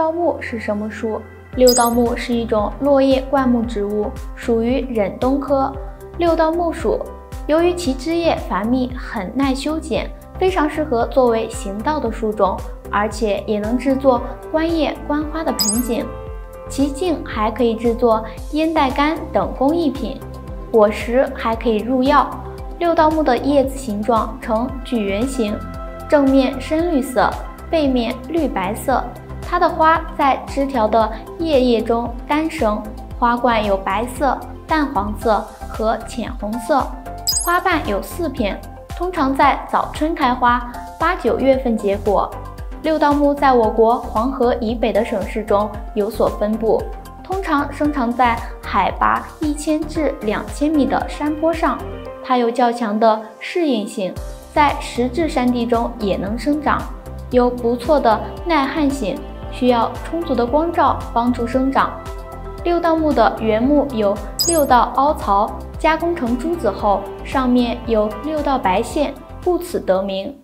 道木是什么树？六道木是一种落叶灌木植物，属于忍冬科六道木属。由于其枝叶繁密，很耐修剪，非常适合作为行道的树种，而且也能制作观叶观花的盆景。其茎还可以制作烟袋干等工艺品，果实还可以入药。六道木的叶子形状呈矩圆形，正面深绿色，背面绿白色。它的花在枝条的叶叶中单生，花冠有白色、淡黄色和浅红色，花瓣有四片，通常在早春开花，八九月份结果。六道木在我国黄河以北的省市中有所分布，通常生长在海拔一千至两千米的山坡上。它有较强的适应性，在石质山地中也能生长，有不错的耐旱性，需要充足的光照帮助生长。六道木的原木有六道凹槽，加工成珠子后，上面有六道白线，故此得名。